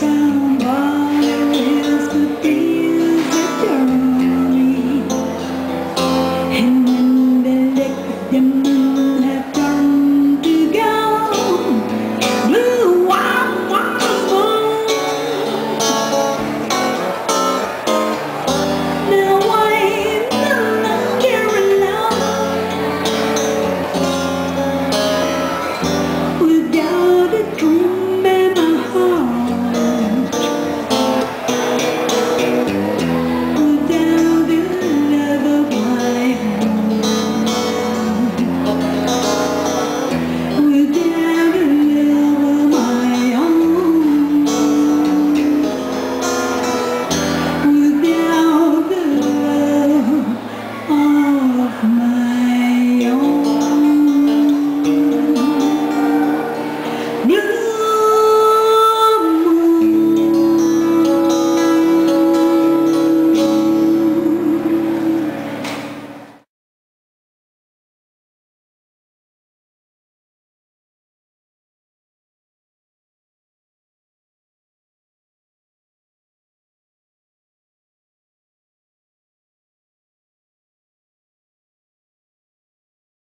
sound.